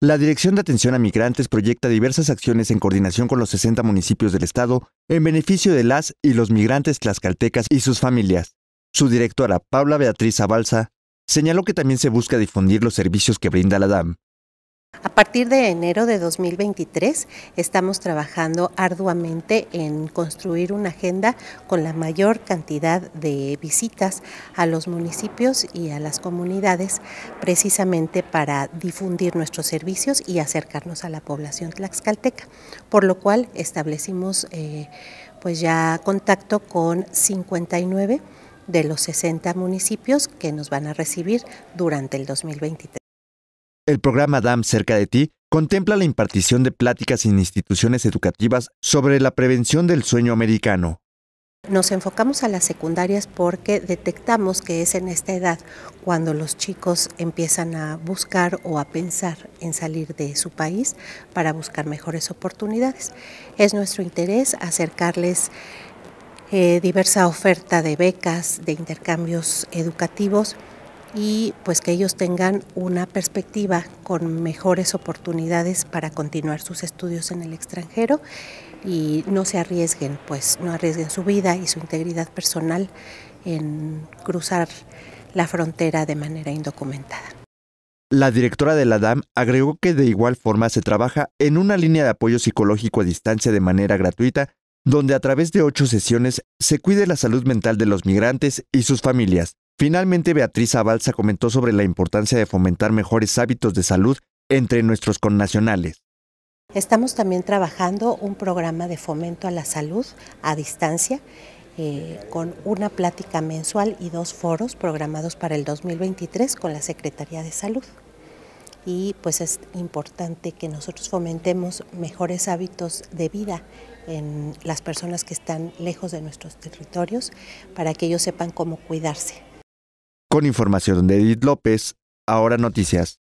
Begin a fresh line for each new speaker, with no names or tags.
La Dirección de Atención a Migrantes proyecta diversas acciones en coordinación con los 60 municipios del estado en beneficio de las y los migrantes tlaxcaltecas y sus familias. Su directora, Paula Beatriz Abalsa, señaló que también se busca difundir los servicios que brinda la DAM.
A partir de enero de 2023 estamos trabajando arduamente en construir una agenda con la mayor cantidad de visitas a los municipios y a las comunidades precisamente para difundir nuestros servicios y acercarnos a la población tlaxcalteca, por lo cual establecimos eh, pues ya contacto con 59 de los 60 municipios que nos van a recibir durante el 2023.
El programa DAM Cerca de ti contempla la impartición de pláticas en instituciones educativas sobre la prevención del sueño americano.
Nos enfocamos a las secundarias porque detectamos que es en esta edad cuando los chicos empiezan a buscar o a pensar en salir de su país para buscar mejores oportunidades. Es nuestro interés acercarles eh, diversa oferta de becas, de intercambios educativos y pues que ellos tengan una perspectiva con mejores oportunidades para continuar sus estudios en el extranjero y no se arriesguen, pues no arriesguen su vida y su integridad personal en cruzar la frontera de manera indocumentada.
La directora de la DAM agregó que de igual forma se trabaja en una línea de apoyo psicológico a distancia de manera gratuita, donde a través de ocho sesiones se cuide la salud mental de los migrantes y sus familias. Finalmente, Beatriz Abalsa comentó sobre la importancia de fomentar mejores hábitos de salud entre nuestros connacionales.
Estamos también trabajando un programa de fomento a la salud a distancia eh, con una plática mensual y dos foros programados para el 2023 con la Secretaría de Salud. Y pues es importante que nosotros fomentemos mejores hábitos de vida en las personas que están lejos de nuestros territorios para que ellos sepan cómo cuidarse.
Con información de Edith López, ahora noticias.